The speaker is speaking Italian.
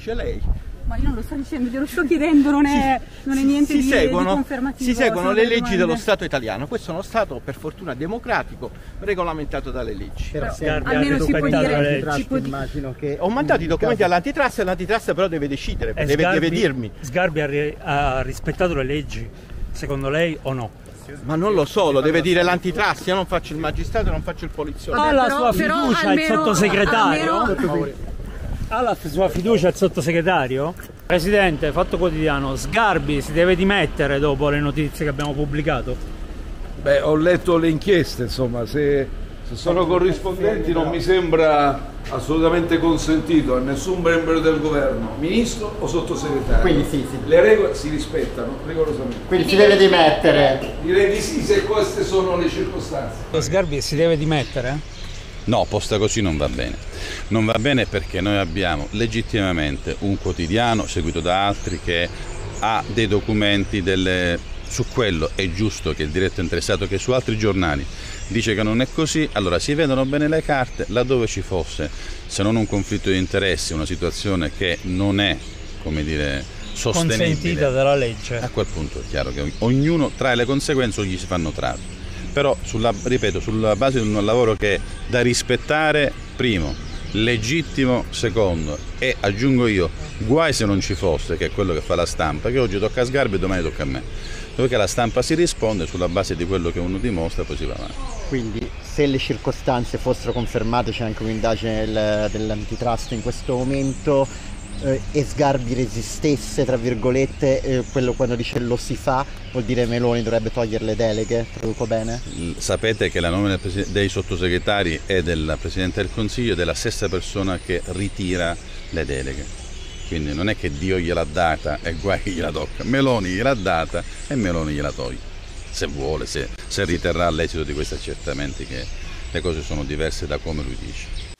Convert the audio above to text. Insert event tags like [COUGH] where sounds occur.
dice lei. Ma io non lo sto dicendo, glielo sto chiedendo, non è, non è niente si di, seguono, di confermativo. si seguono le leggi domande. dello Stato italiano. Questo è uno Stato, per fortuna, democratico, regolamentato dalle leggi. Però Sgarbi se- almeno si può dire- si può immagino che Ho mandato i documenti all'antitrust e l'antitrust però deve decidere, E deve, Sgarbi- deve dirmi. Sgarbi ha, ri- ha rispettato le leggi, secondo lei o no? Ma non lo so, lo deve dire l'antitrust, io non faccio il magistrato, non faccio il poliziotto. Ha la però- sua però fiducia il almeno- sottosegretario? almeno- Ha la sua fiducia il sottosegretario? Presidente, Fatto Quotidiano, Sgarbi si deve dimettere dopo le notizie che abbiamo pubblicato? Beh, ho letto le inchieste, insomma, se, se sono corrispondenti non mi sembra assolutamente consentito a nessun membro del governo, ministro o sottosegretario. Quindi sì, sì. Le regole si rispettano rigorosamente. Quindi si deve dimettere. Direi di sì se queste sono le circostanze. Sgarbi si deve dimettere? No, posta così non va bene. Non va bene perché noi abbiamo legittimamente un quotidiano seguito da altri che ha dei documenti delle... su quello è giusto che il diretto interessato che su altri giornali dice che non è così, allora si vedono bene le carte laddove ci fosse, se non un conflitto di interessi, una situazione che non è, come dire, sostenibile. Consentita dalla legge. A quel punto è chiaro che ognuno trae le conseguenze o gli si fanno trarre. Però, sulla, ripeto, sulla base di un lavoro che è da rispettare, primo, legittimo, secondo, e aggiungo io, guai se non ci fosse, che è quello che fa la stampa, che oggi tocca a Sgarbi e domani tocca a me. Dove la stampa si risponde sulla base di quello che uno dimostra, poi si va avanti. Quindi se le circostanze fossero confermate, c'è anche un'indagine del- dell'antitrust in questo momento, eh, e Sgarbi resistesse, tra virgolette, eh, quello quando dice lo si fa, vuol dire Meloni dovrebbe togliere le deleghe, traduco bene? L- Sapete che la nomina dei sottosegretari e del Presidente del Consiglio è della stessa persona che ritira le deleghe. Quindi non è che Dio gliel'ha data e guai che [LAUGHS] gliela tocca. Meloni gliel'ha data e Meloni gliela toglie. Se vuole, se, se riterrà all'esito di questi accertamenti che le cose sono diverse da come lui dice.